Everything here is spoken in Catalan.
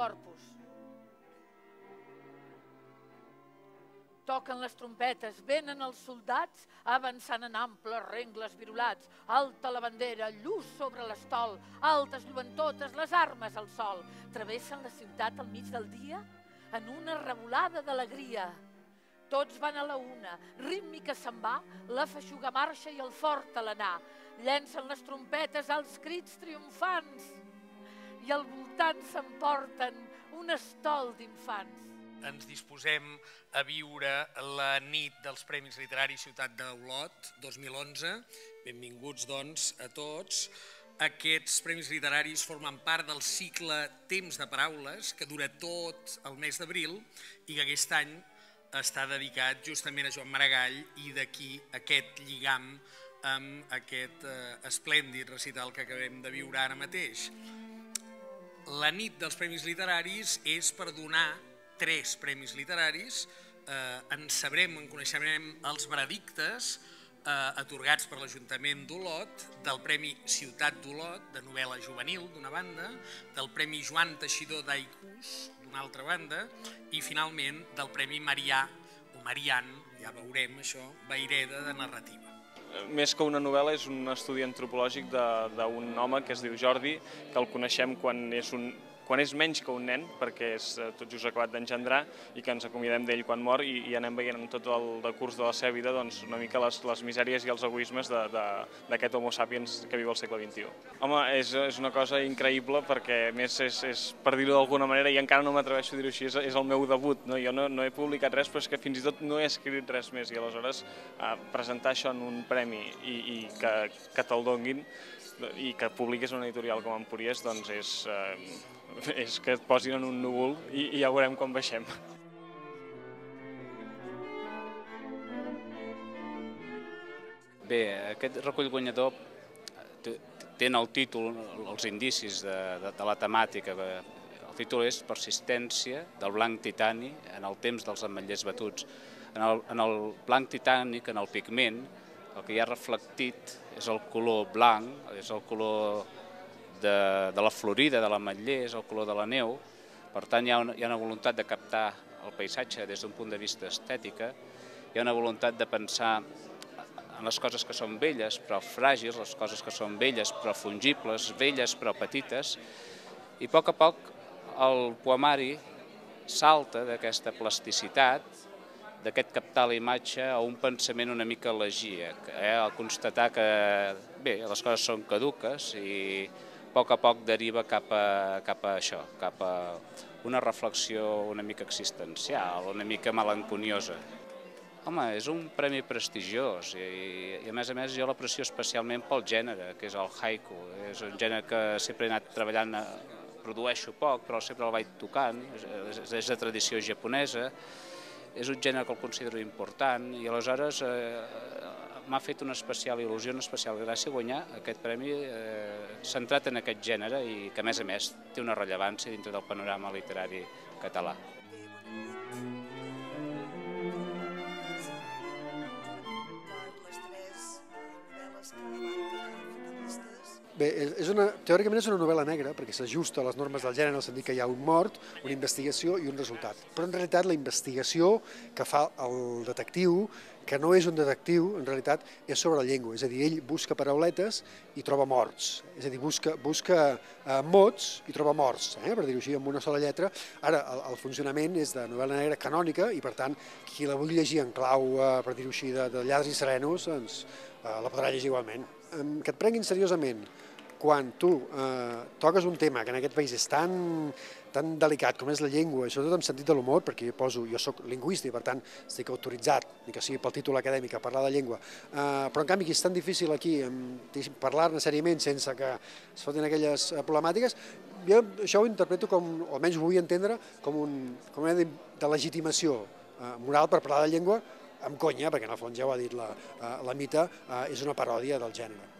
corpus. Toquen les trompetes, venen els soldats avançant en amples rengles virulats. Alta la bandera, lluç sobre l'estol, altes lluentotes, les armes al sol. Travessen la ciutat al mig del dia en una revolada d'alegria. Tots van a la una, rítmica se'n va, la feixuga marxa i el fort a l'anar. Llencen les trompetes als crits triomfants i al voltant s'emporten un estol d'infants ens disposem a viure la nit dels Premis Literaris Ciutat d'Olot 2011. Benvinguts, doncs, a tots. Aquests Premis Literaris formen part del cicle Temps de Paraules, que dura tot el mes d'abril i que aquest any està dedicat justament a Joan Maragall i d'aquí aquest lligam amb aquest eh, esplèndid recital que acabem de viure ara mateix. La nit dels Premis Literaris és per donar tres premis literaris, eh, en sabrem, en coneixerem els veredictes eh, atorgats per l'Ajuntament d'Olot, del Premi Ciutat d'Olot, de novel·la juvenil, d'una banda, del Premi Joan Teixidor d'Aicús, d'una altra banda, i finalment del Premi Marià, o Marian, ja veurem això, Baireda de narrativa més que una novel·la és un estudi antropològic d'un home que es diu Jordi, que el coneixem quan és un quan és menys que un nen, perquè és eh, tot just acabat d'engendrar i que ens acomiadem d'ell quan mor i, i anem veient en tot el decurs de la seva vida doncs, una mica les, les misèries i els egoismes d'aquest homo sapiens que viu al segle XXI. Home, és, és una cosa increïble perquè més és, és per dir-ho d'alguna manera i encara no m'atreveixo a dir-ho així, és, és el meu debut, no? jo no, no he publicat res però és que fins i tot no he escrit res més i aleshores eh, presentar això en un premi i, i que, que te'l donguin i que publiquis una editorial com Empúries doncs és, eh, és que et posin en un núvol i, i ja veurem com baixem. Bé, aquest recull guanyador té en el títol els indicis de, de, de la temàtica. El títol és Persistència del blanc titani en el temps dels ametllers batuts. En el, en el blanc titànic, en el pigment, el que hi ha reflectit és el color blanc, és el color de, de la florida, de l'ametller, és el color de la neu, per tant hi ha una, hi ha una voluntat de captar el paisatge des d'un punt de vista estètica, hi ha una voluntat de pensar en les coses que són velles però fràgils, les coses que són velles però fungibles, velles però petites, i a poc a poc el poemari salta d'aquesta plasticitat, d'aquest captar la imatge a un pensament una mica elegíac, eh? al constatar que bé, les coses són caduques i a poc a poc deriva cap a, cap a això, cap a una reflexió una mica existencial, una mica melanconiosa. Home, és un premi prestigiós i, i a més a més jo l'aprecio especialment pel gènere, que és el haiku. És un gènere que sempre he anat treballant, eh, produeixo poc, però sempre el vaig tocant, és, és de tradició japonesa, és un gènere que el considero important i aleshores eh, m'ha fet una especial il·lusió, una especial gràcia guanyar aquest premi eh, centrat en aquest gènere i que a més a més té una rellevància dintre del panorama literari català. Bé, és una, teòricament és una novel·la negra, perquè s'ajusta a les normes del gènere en el sentit que hi ha un mort, una investigació i un resultat. Però en realitat la investigació que fa el detectiu, que no és un detectiu, en realitat és sobre la llengua, és a dir, ell busca parauletes i troba morts, és a dir, busca, busca eh, mots i troba morts, eh, per dir-ho així, amb una sola lletra. Ara, el, el funcionament és de novel·la negra canònica i, per tant, qui la vulgui llegir en clau, eh, per dir-ho així, de, de lladres i serenos, doncs, eh, la podrà llegir igualment. Que et prenguin seriosament quan tu eh, toques un tema que en aquest país és tan, tan delicat com és la llengua, i sobretot en sentit de l'humor, perquè jo poso, jo sóc lingüista i per tant estic autoritzat, ni que sigui pel títol acadèmic, a parlar de llengua, eh, però en canvi que és tan difícil aquí parlar-ne seriament sense que es fotin aquelles eh, problemàtiques, jo això ho interpreto com, o almenys ho vull entendre, com, un, com una de legitimació eh, moral per parlar de llengua amb conya, perquè en el fons ja ho ha dit la, eh, la Mita, eh, és una paròdia del gènere.